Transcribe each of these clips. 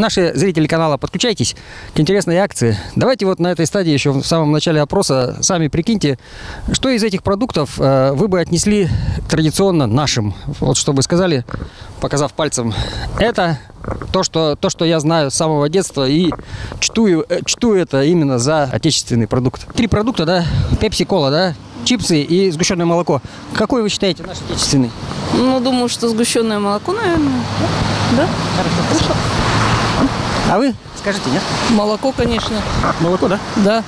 Наши зрители канала, подключайтесь к интересной акции. Давайте вот на этой стадии еще в самом начале опроса сами прикиньте, что из этих продуктов э, вы бы отнесли традиционно нашим. Вот чтобы сказали, показав пальцем, это то, что, то, что я знаю с самого детства и чтую, э, чту это именно за отечественный продукт. Три продукта, да? Пепси-кола, да? Чипсы и сгущенное молоко. Какой вы считаете наш отечественный? Ну, думаю, что сгущенное молоко, наверное. Да? Хорошо. А вы скажите, нет? Молоко, конечно. Молоко, да? Да.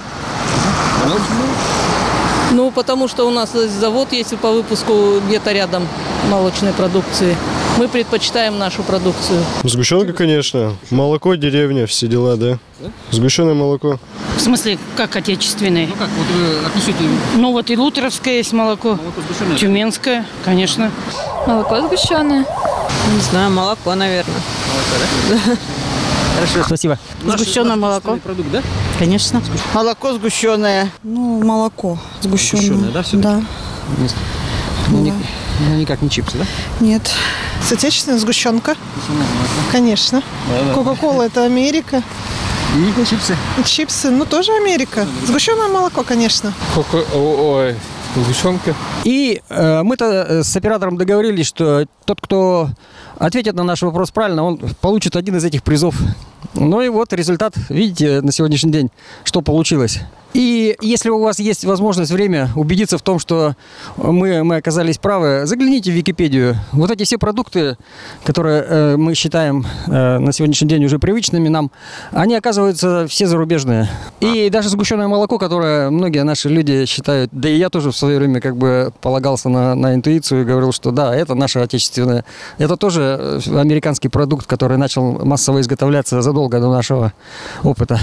Ну, потому что у нас завод есть по выпуску где-то рядом молочной продукции. Мы предпочитаем нашу продукцию. Сгущенка, конечно. Молоко, деревня, все дела, да. Сгущенное молоко. В смысле, как отечественный? Ну как, вот вы отнесете Ну вот и лутеровское есть молоко, молоко сгущенное? тюменское, конечно. Молоко сгущенное. Не знаю, молоко, наверное. Хорошо, спасибо. Сгущенное молоко. продукт, да? Конечно. Молоко сгущенное. Ну, молоко сгущенное. Сгущенное, да, всё-таки? Да. Ну, ни- ну, никак не чипсы, да? Нет. С отечественной сгущенка. Конечно. Кока-кола это Америка. И чипсы. И чипсы, ну тоже Америка. Сгущенное молоко, конечно. Ой, сгущенка. И э, мы-то э, с оператором договорились, что тот, кто ответит на наш вопрос правильно, он получит один из этих призов. Ну и вот результат, видите, на сегодняшний день, что получилось. И если у вас есть возможность, время убедиться в том, что мы, мы оказались правы, загляните в Википедию. Вот эти все продукты, которые э, мы считаем э, на сегодняшний день уже привычными нам, они оказываются все зарубежные. И даже сгущенное молоко, которое многие наши люди считают, да и я тоже в свое время как бы полагался на, на интуицию и говорил, что да, это наше отечественное. Это тоже э, американский продукт, который начал массово изготовляться задолго до нашего опыта.